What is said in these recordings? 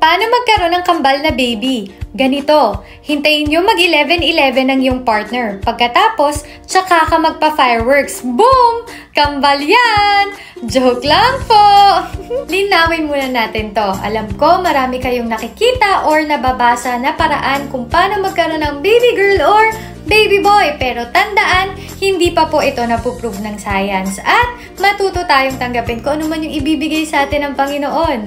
Paano magkaroon ng kambal na baby? Ganito, hintayin nyo mag-11-11 ng iyong partner. Pagkatapos, tsaka ka magpa-fireworks. Boom! Kambal yan! Joke lang po! Linawin muna natin to. Alam ko marami kayong nakikita or nababasa na paraan kung paano magkaroon ng baby girl or baby boy. Pero tandaan, hindi pa po ito napuprove ng science. At matuto tayong tanggapin kung ano man yung ibibigay sa atin ng Panginoon.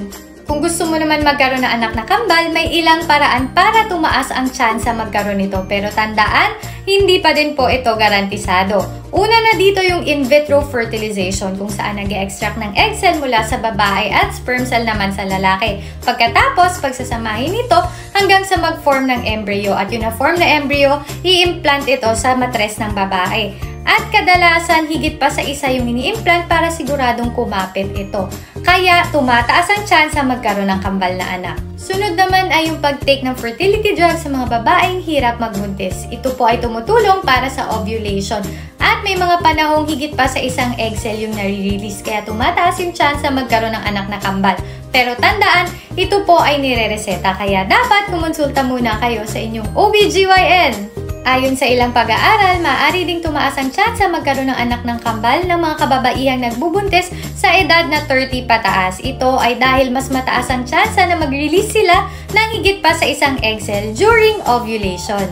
Kung gusto mo naman magkaroon ng anak na kambal, may ilang paraan para tumaas ang tsansa magkaroon nito. Pero tandaan, hindi pa din po ito garantisado. Una na dito yung in vitro fertilization kung saan nag extract ng egg cell mula sa babae at sperm cell naman sa lalaki. Pagkatapos, pagsasamahin ito hanggang sa mag-form ng embryo at yung na-form na embryo, i-implant ito sa matres ng babae. At kadalasan, higit pa sa isa yung ini-implant para siguradong kumapit ito. Kaya, tumataas ang chance magkaroon ng kambal na anak. Sunod naman ay yung pag-take ng fertility drug sa mga babaeng hirap magbuntis. Ito po ay tumutulong para sa ovulation. At may mga panahong higit pa sa isang egg cell yung nare-release kaya tumataas yung chance magkaroon ng anak na kambal. Pero tandaan, ito po ay nire-reseta kaya dapat kumonsulta muna kayo sa inyong OBGYN. Ayon sa ilang pag-aaral, maaari ding tumaas ang tsansa magkaroon ng anak ng kambal ng mga kababaihang nagbubuntis sa edad na 30 pataas. Ito ay dahil mas mataas ang tsansa na mag-release sila ng higit pa sa isang egg cell during ovulation.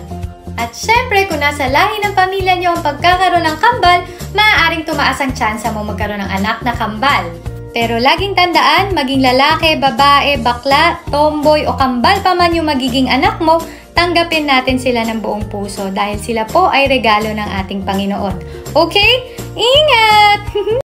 At syempre, kung nasa lahi ng pamilya nyo ang pagkakaroon ng kambal, maaaring tumaas ang tsansa mo magkaroon ng anak na kambal. Pero laging tandaan, maging lalaki, babae, bakla, tomboy o kambal pa man yung magiging anak mo, tanggapin natin sila ng buong puso dahil sila po ay regalo ng ating Panginoon. Okay? Ingat!